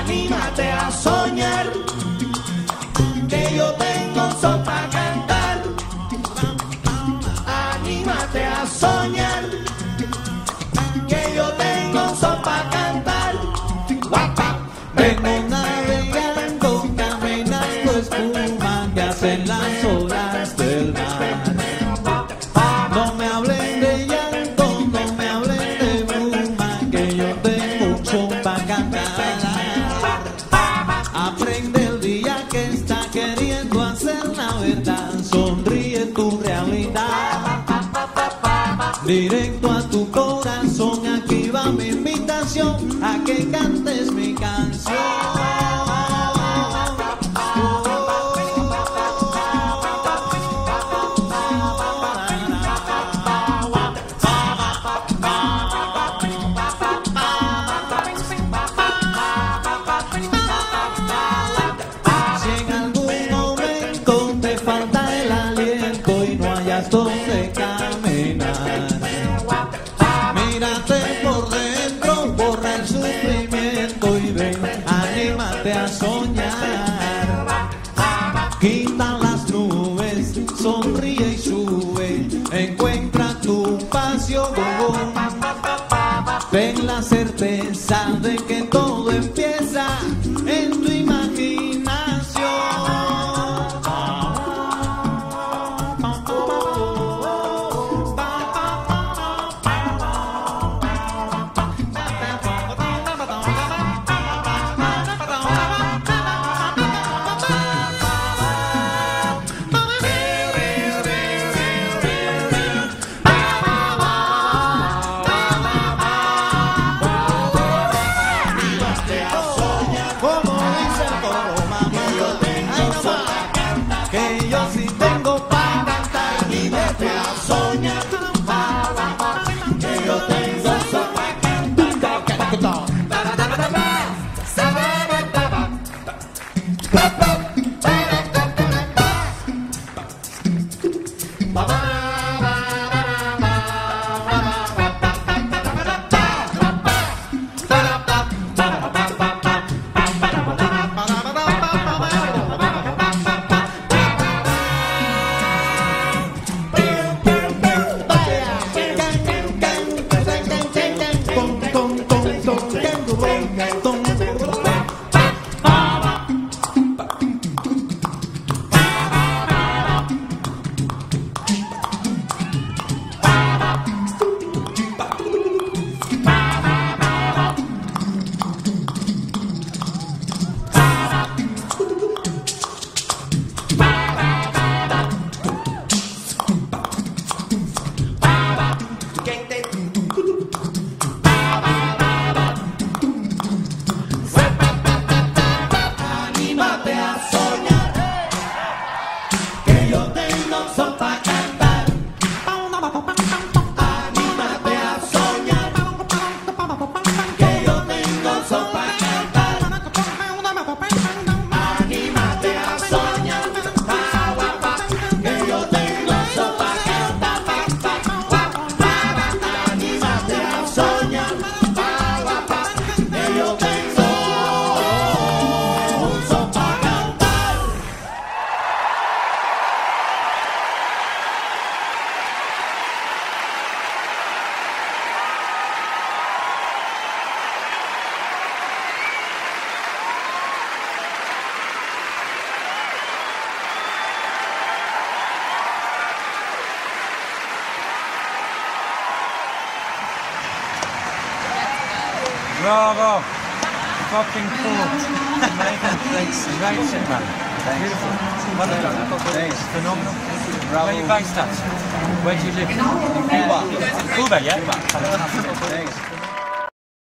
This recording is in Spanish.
anímate a soñar, que yo tengo sopa cantar, anímate a soñar. Directo a tu corazón, aquí va mi invitación a que Quita las nubes, sonríe y sube, encuentra tu pasión. Ten la certeza de que todo empieza en tu Como dancing for my Bravo! Fucking cool. Amazing. Thanks. Great shit, man. Beautiful. Wonderful. Thanks. Phenomenal. Where are you based at? Where do you live? In Cuba. Cuba, yeah? Fantastic. Thanks.